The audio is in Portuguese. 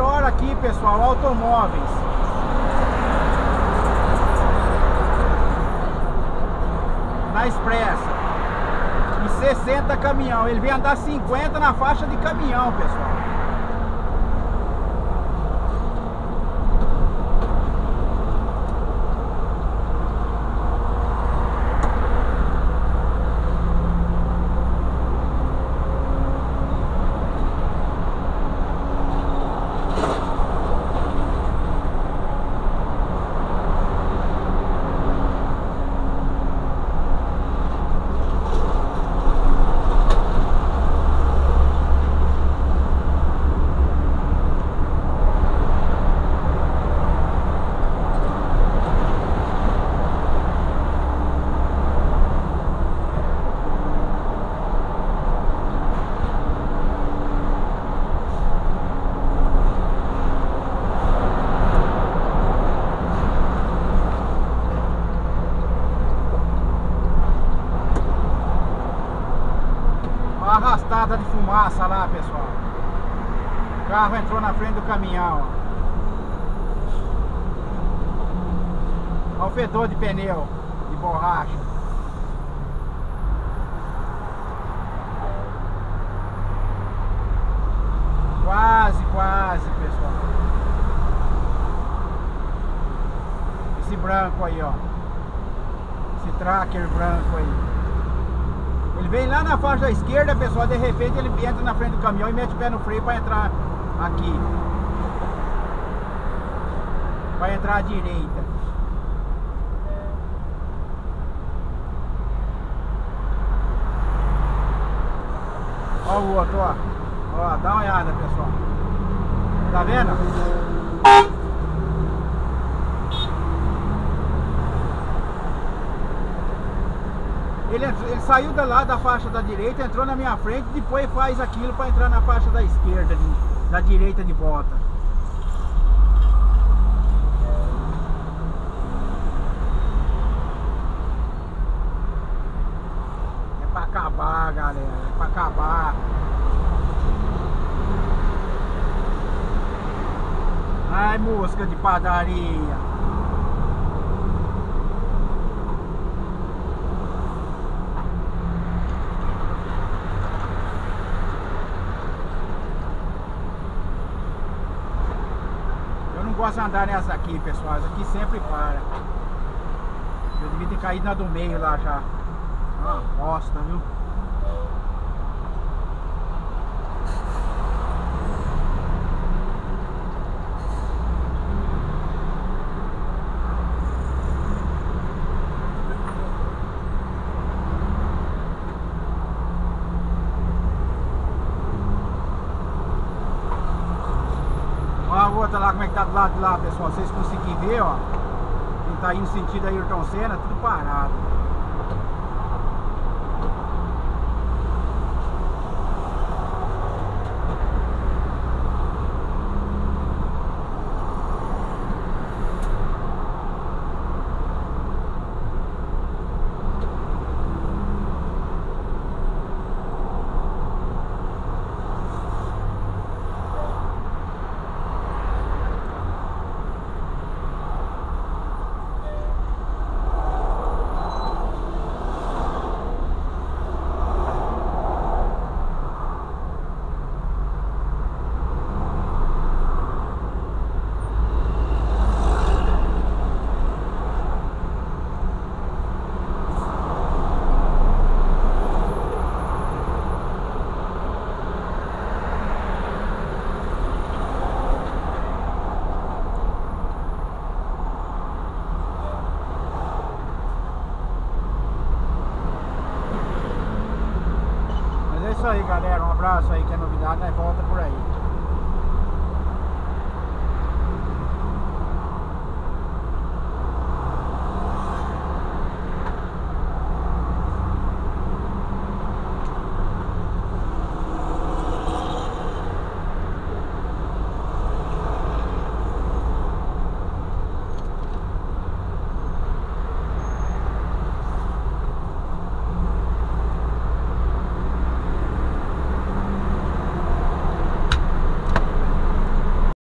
Aurora aqui, pessoal, automóveis. Na expressa. E 60 caminhão. Ele vem andar 50 na faixa de caminhão, pessoal. Arrastada de fumaça lá, pessoal. O carro entrou na frente do caminhão. Olha o fedor de pneu, de borracha. Quase, quase, pessoal. Esse branco aí, ó. Esse tracker branco aí. Ele vem lá na faixa da esquerda, pessoal, de repente ele entra na frente do caminhão e mete o pé no freio para entrar aqui. Para entrar à direita. Ó o outro, ó. Ó, dá uma olhada, pessoal. Tá vendo? Ele, ele saiu da lá da faixa da direita, entrou na minha frente, depois faz aquilo para entrar na faixa da esquerda, de, da direita de volta. É pra acabar, galera, é pra acabar. Ai, mosca de padaria. Gosto de andar nessa aqui, pessoal. Essa aqui sempre para. Eu devia ter caído na do meio lá já. Ah, bosta, viu? Olha lá, como é que tá do lado de lá, pessoal. Vocês conseguirem ver, ó. Quem tá indo sentido Ayrton Senna, tudo parado. isso aí, galera. Um abraço aí, que é novidade, né? Volta por aí.